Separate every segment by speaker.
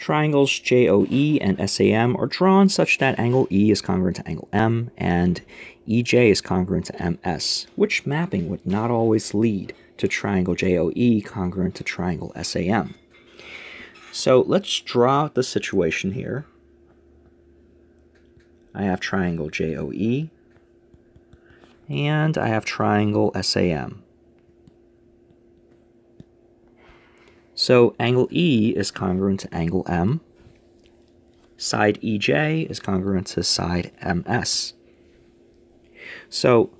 Speaker 1: Triangles JOE and SAM are drawn such that angle E is congruent to angle M and EJ is congruent to MS, which mapping would not always lead to triangle JOE congruent to triangle SAM. So let's draw the situation here. I have triangle JOE and I have triangle SAM. So angle E is congruent to angle M. Side EJ is congruent to side MS. So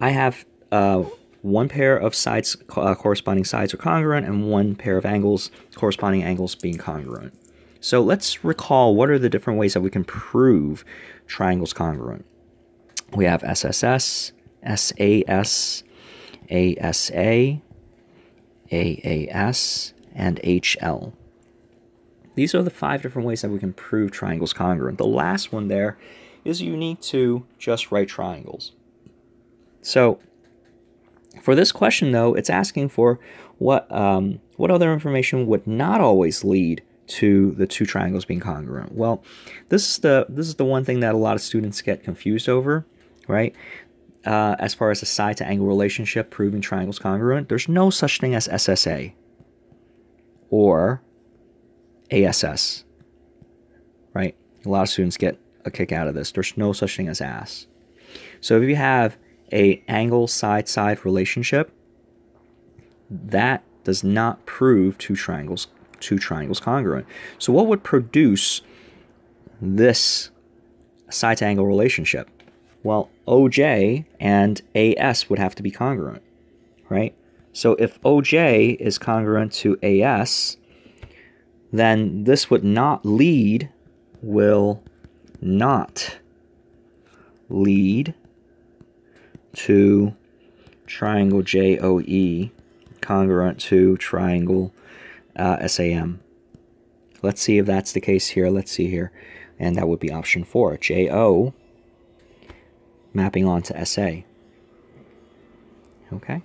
Speaker 1: I have uh, one pair of sides uh, corresponding sides are congruent and one pair of angles corresponding angles being congruent. So let's recall what are the different ways that we can prove triangles congruent. We have SSS, SAS, ASA, AAS, and HL. These are the five different ways that we can prove triangles congruent. The last one there is unique to just right triangles. So for this question, though, it's asking for what um, what other information would not always lead to the two triangles being congruent. Well, this is the this is the one thing that a lot of students get confused over, right? Uh, as far as the side to angle relationship proving triangles congruent, there's no such thing as SSA or ASS, right? A lot of students get a kick out of this. There's no such thing as ass. So if you have a angle side side relationship, that does not prove two triangles two triangles congruent. So what would produce this side to angle relationship? Well, OJ and AS would have to be congruent, right? So if OJ is congruent to AS, then this would not lead, will not lead to triangle JOE congruent to triangle uh, SAM. Let's see if that's the case here. Let's see here. And that would be option 4, JO mapping onto SA. Okay.